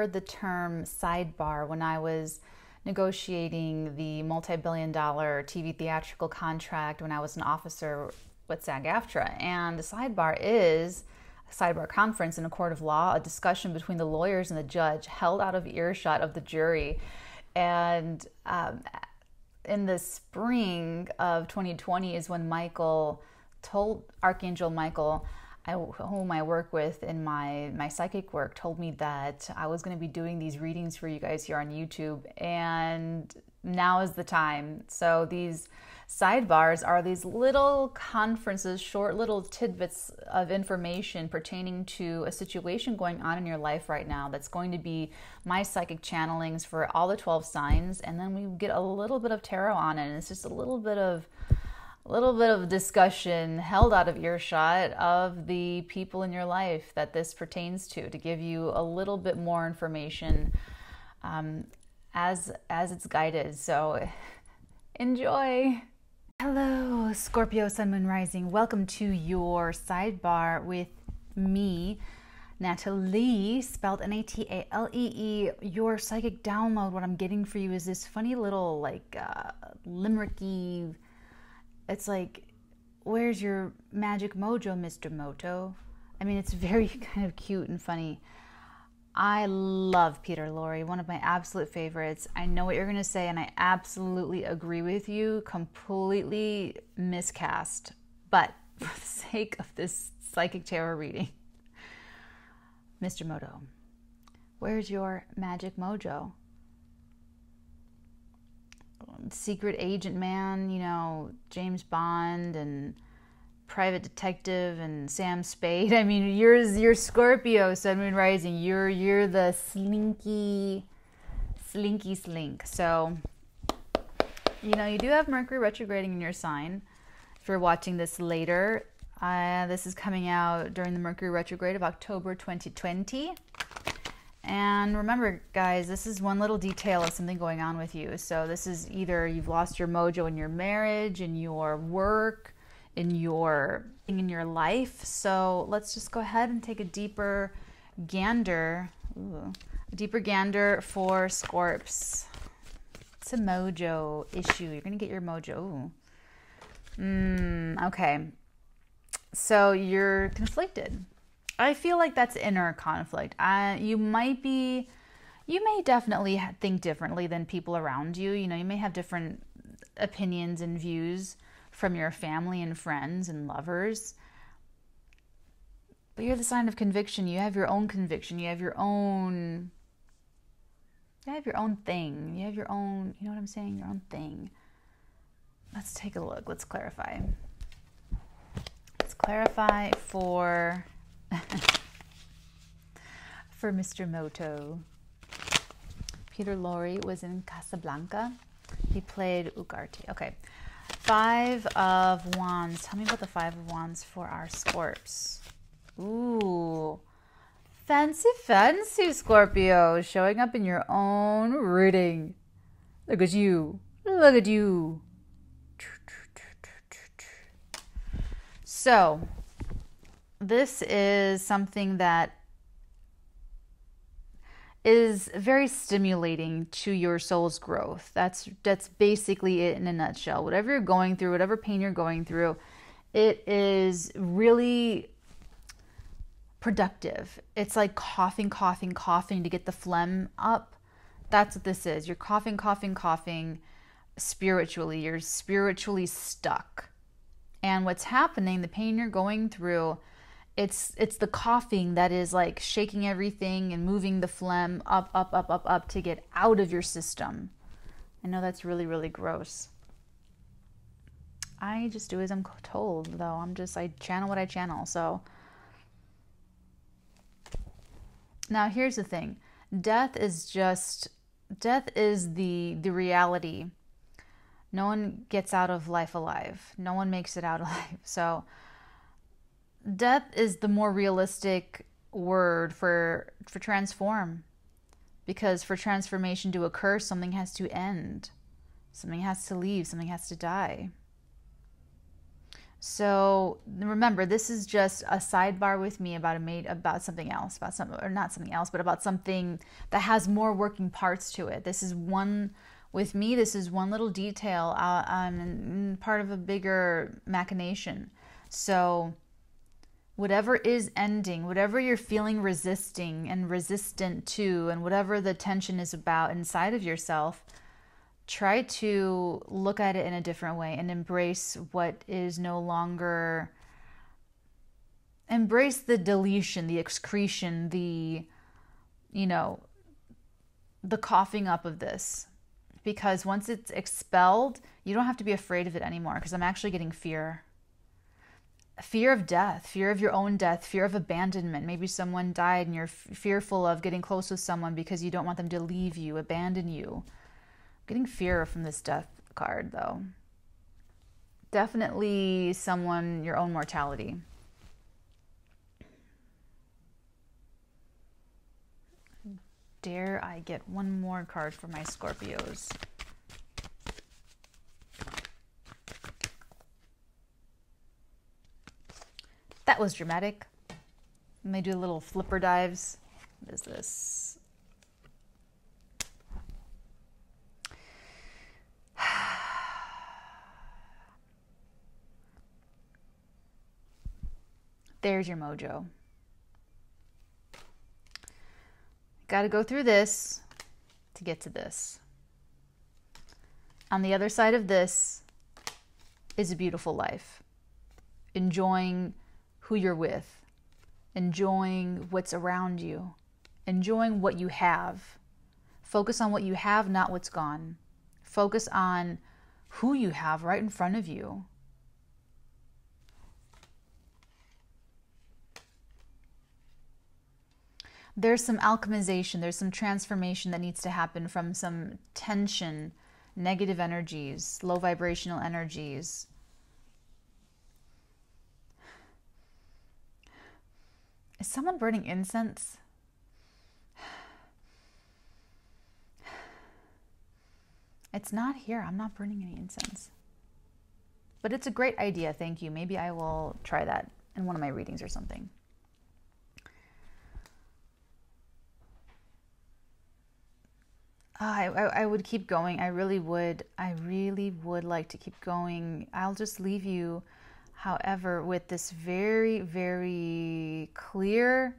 heard the term sidebar when I was negotiating the multi billion dollar TV theatrical contract when I was an officer with SAG AFTRA. And the sidebar is a sidebar conference in a court of law, a discussion between the lawyers and the judge held out of earshot of the jury. And um, in the spring of 2020 is when Michael told Archangel Michael, I, whom I work with in my my psychic work, told me that I was going to be doing these readings for you guys here on YouTube, and now is the time. So these sidebars are these little conferences, short little tidbits of information pertaining to a situation going on in your life right now that's going to be my psychic channelings for all the 12 signs. And then we get a little bit of tarot on it. And it's just a little bit of little bit of discussion held out of earshot of the people in your life that this pertains to to give you a little bit more information um, as as it's guided. So enjoy. Hello scorpio sun moon rising. Welcome to your sidebar with me Natalee, spelled N A T A L E E. Your psychic download, what I'm getting for you is this funny little, like, uh, limericky it's like, where's your magic mojo, Mr. Moto? I mean, it's very kind of cute and funny. I love Peter Lorre, one of my absolute favorites. I know what you're going to say, and I absolutely agree with you. Completely miscast. But for the sake of this psychic tarot reading, Mr. Moto, where's your magic mojo? Secret agent man, you know, James Bond and private detective and Sam Spade. I mean, you're you're Scorpio, Sun Moon Rising. You're you're the slinky, slinky slink. So, you know, you do have Mercury retrograding in your sign. If you're watching this later, uh, this is coming out during the Mercury retrograde of October 2020. And remember, guys, this is one little detail of something going on with you. So, this is either you've lost your mojo in your marriage, in your work, in your in your life. So, let's just go ahead and take a deeper gander, ooh, a deeper gander for Scorps. It's a mojo issue. You're gonna get your mojo. Mm, okay. So you're conflicted. I feel like that's inner conflict. You might be, you may definitely think differently than people around you. You know, you may have different opinions and views from your family and friends and lovers. But you're the sign of conviction. You have your own conviction. You have your own. You have your own thing. You have your own. You know what I'm saying? Your own thing. Let's take a look. Let's clarify. Let's clarify for for Mr. Moto. Peter Lorre was in Casablanca. He played Ugarte. Okay. Five of Wands. Tell me about the Five of Wands for our Scorps. Ooh. Fancy, fancy, Scorpio. Showing up in your own reading. Look at you. Look at you. So, this is something that is very stimulating to your soul's growth. That's that's basically it in a nutshell. Whatever you're going through, whatever pain you're going through, it is really productive. It's like coughing, coughing, coughing to get the phlegm up. That's what this is. You're coughing, coughing, coughing spiritually. You're spiritually stuck. And what's happening, the pain you're going through, it's it's the coughing that is like shaking everything and moving the phlegm up up up up up to get out of your system. I know that's really really gross. I just do as i'm told though. I'm just i channel what i channel so. Now here's the thing. Death is just death is the the reality. No one gets out of life alive. No one makes it out alive. So death is the more realistic word for for transform because for transformation to occur something has to end something has to leave something has to die So remember, this is just a sidebar with me about a mate about something else, about some or not something else, but about something that has more working parts to it. This is one with me. This is one little detail. Uh, I'm part of a bigger machination. So whatever is ending, whatever you're feeling resisting and resistant to, and whatever the tension is about inside of yourself try to look at it in a different way and embrace what is no longer embrace the deletion the excretion the you know the coughing up of this. Because once it's expelled you don't have to be afraid of it anymore because i'm actually getting fear fear of death fear of your own death fear of abandonment maybe someone died and you're f- fearful of getting close with someone because you don't want them to leave you abandon you Getting fear from this death card, though. Definitely someone, your own mortality. Dare I get one more card for my Scorpios? That was dramatic. Let me do a little flipper dives. What is this? There's your mojo. Got to go through this to get to this. On the other side of this is a beautiful life. Enjoying who you're with, enjoying what's around you, enjoying what you have. Focus on what you have, not what's gone. Focus on who you have right in front of you. there's some alchemization, there's some transformation that needs to happen from some tension, negative energies, low vibrational energies. Is someone burning incense? It's not here. I'm not burning any incense. But it's a great idea. Thank you. Maybe I will try that in one of my readings or something. Ah, I, I, I would keep going. I really would. I really would like to keep going. I'll just leave you, however, with this very, very clear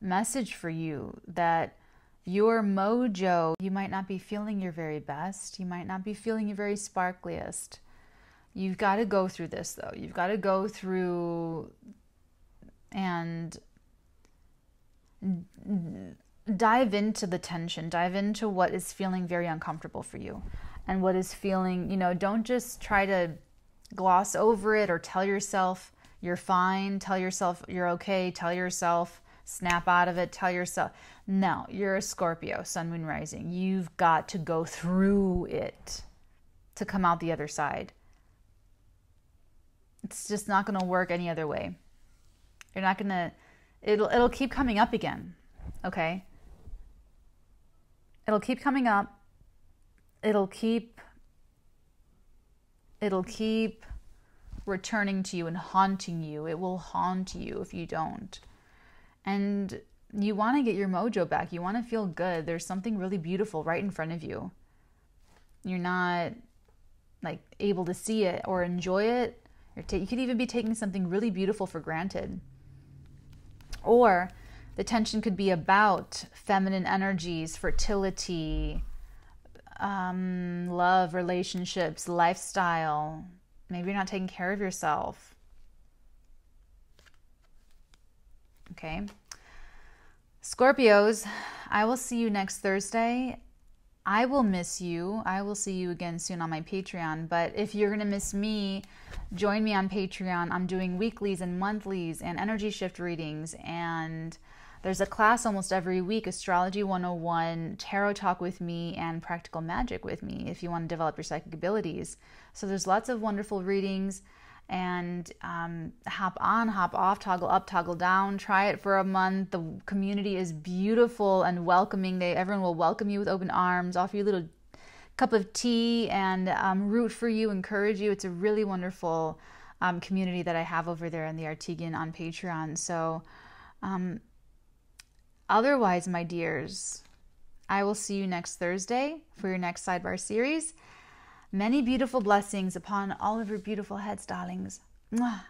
message for you that your mojo, you might not be feeling your very best. You might not be feeling your very sparkliest. You've got to go through this, though. You've got to go through and dive into the tension, dive into what is feeling very uncomfortable for you and what is feeling, you know, don't just try to gloss over it or tell yourself you're fine, tell yourself you're okay, tell yourself snap out of it, tell yourself, no, you're a Scorpio, sun, moon, rising. You've got to go through it to come out the other side. It's just not going to work any other way. You're not going to, it'll, it'll keep coming up again. Okay. It'll keep coming up. It'll keep it'll keep returning to you and haunting you. It will haunt you if you don't. And you want to get your mojo back. You want to feel good. There's something really beautiful right in front of you. You're not like able to see it or enjoy it. you could even be taking something really beautiful for granted. Or the tension could be about feminine energies, fertility, um, love, relationships, lifestyle. Maybe you're not taking care of yourself. Okay. Scorpios, I will see you next Thursday. I will miss you. I will see you again soon on my Patreon. But if you're going to miss me, join me on Patreon. I'm doing weeklies and monthlies and energy shift readings and there's a class almost every week Astrology 101, Tarot Talk with me, and Practical Magic with me if you want to develop your psychic abilities. So there's lots of wonderful readings and um, hop on, hop off, toggle up, toggle down. Try it for a month. The community is beautiful and welcoming. They everyone will welcome you with open arms, offer you a little cup of tea, and um, root for you, encourage you. It's a really wonderful um, community that I have over there in the Arteagan on Patreon. So, um, otherwise, my dears, I will see you next Thursday for your next sidebar series. Many beautiful blessings upon all of your beautiful heads, darlings. Mwah.